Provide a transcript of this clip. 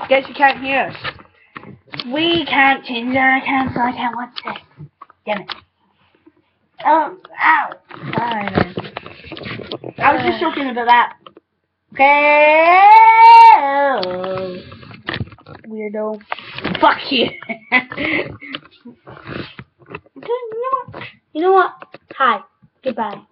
I Guess you can't hear us. We can't change our account, so I can't watch this. Damn it. Oh, ow. Sorry, man. I was just joking about that. Okay. Weirdo. Fuck you. you know what? You know what? Hi. Goodbye.